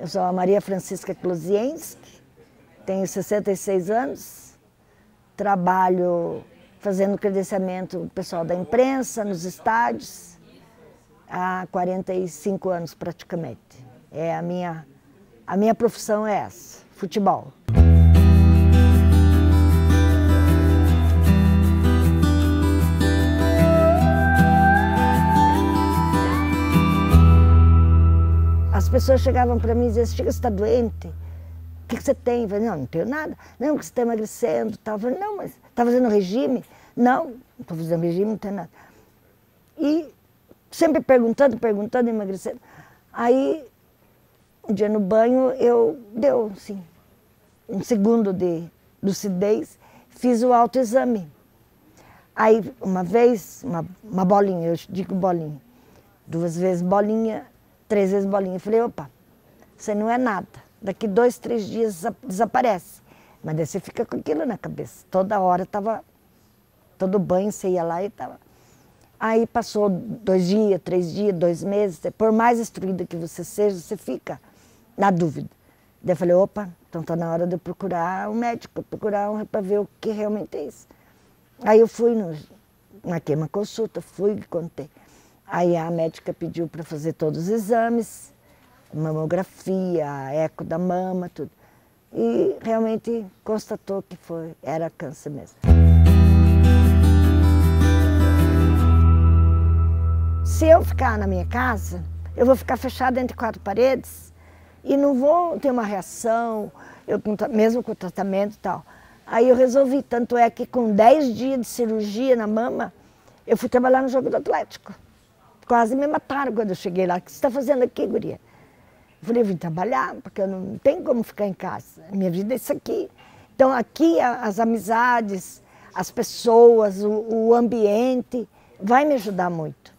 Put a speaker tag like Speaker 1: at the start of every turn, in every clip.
Speaker 1: Eu sou a Maria Francisca Klusienski, tenho 66 anos, trabalho fazendo credenciamento pessoal da imprensa, nos estádios, há 45 anos praticamente. É a minha, a minha profissão é essa, futebol. Pessoas chegavam para mim e diziam, Chica, você está doente? O que, que você tem? Eu falei, não, não tenho nada. Não, que você está emagrecendo. Tal. Eu falei, não, mas está fazendo regime? Não, não estou fazendo regime, não tem nada. E sempre perguntando, perguntando, emagrecendo. Aí, um dia no banho, eu deu, assim, um segundo de lucidez, fiz o autoexame. Aí, uma vez, uma, uma bolinha, eu digo bolinha, duas vezes bolinha, três vezes bolinha. Eu falei, opa, você não é nada. Daqui dois, três dias desaparece. Mas daí você fica com aquilo na cabeça. Toda hora estava, todo banho você ia lá e estava. Aí passou dois dias, três dias, dois meses. Por mais instruída que você seja, você fica na dúvida. Daí eu falei, opa, então está na hora de eu procurar um médico, procurar um para ver o que realmente é isso. Aí eu fui, no, marquei uma consulta, fui e contei. Aí a médica pediu para fazer todos os exames, mamografia, eco da mama, tudo. E realmente constatou que foi, era câncer mesmo. Se eu ficar na minha casa, eu vou ficar fechada entre quatro paredes e não vou ter uma reação, eu, mesmo com o tratamento e tal. Aí eu resolvi, tanto é que com 10 dias de cirurgia na mama, eu fui trabalhar no jogo do Atlético. Quase me mataram quando eu cheguei lá. O que você está fazendo aqui, guria? Eu falei, eu vim trabalhar, porque eu não tenho como ficar em casa. Minha vida é isso aqui. Então, aqui, as amizades, as pessoas, o, o ambiente, vai me ajudar muito.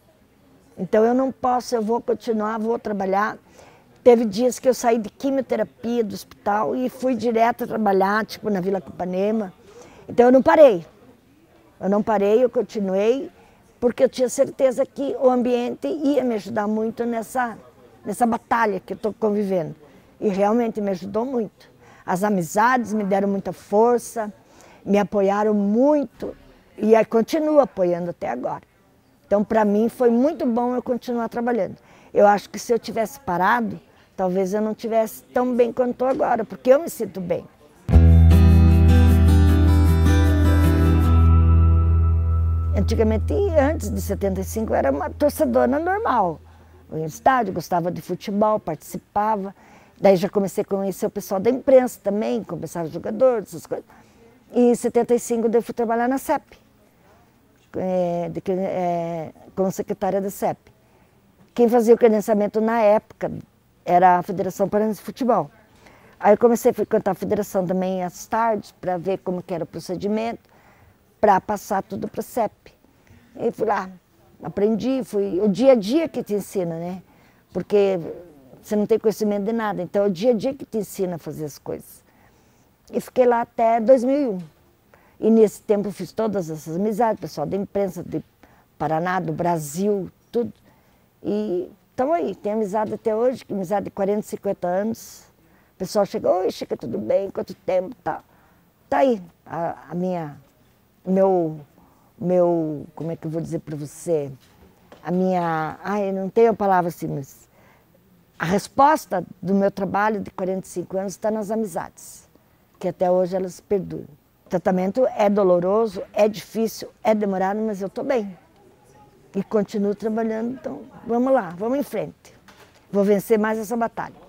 Speaker 1: Então, eu não posso, eu vou continuar, vou trabalhar. Teve dias que eu saí de quimioterapia do hospital e fui direto trabalhar, tipo na Vila Capanema. Então, eu não parei. Eu não parei, eu continuei porque eu tinha certeza que o ambiente ia me ajudar muito nessa, nessa batalha que eu estou convivendo. E realmente me ajudou muito. As amizades me deram muita força, me apoiaram muito e continuo apoiando até agora. Então, para mim, foi muito bom eu continuar trabalhando. Eu acho que se eu tivesse parado, talvez eu não tivesse tão bem quanto estou agora, porque eu me sinto bem. Antigamente, antes de 75, eu era uma torcedora normal. Eu ia no estádio, gostava de futebol, participava. Daí já comecei a conhecer o pessoal da imprensa também, começava jogadores, essas coisas. E em 75 eu fui trabalhar na CEP, é, de, é, como secretária da CEP. Quem fazia o credenciamento na época era a Federação Paranense de Futebol. Aí eu comecei a frequentar a federação também às tardes, para ver como que era o procedimento para passar tudo para a CEP. E fui lá, aprendi, fui o dia a dia que te ensina, né? Porque você não tem conhecimento de nada, então é o dia a dia que te ensina a fazer as coisas. E fiquei lá até 2001. E nesse tempo fiz todas essas amizades, pessoal da imprensa, de Paraná, do Brasil, tudo. E estamos aí, tem amizade até hoje, amizade de 40, 50 anos. O pessoal chega, oi, Chica, tudo bem? Quanto tempo? Tá, tá aí a, a minha meu, meu, como é que eu vou dizer para você? A minha, ai, não tenho a palavra assim, mas a resposta do meu trabalho de 45 anos está nas amizades, que até hoje elas perduram. O tratamento é doloroso, é difícil, é demorado, mas eu estou bem. E continuo trabalhando, então vamos lá, vamos em frente. Vou vencer mais essa batalha.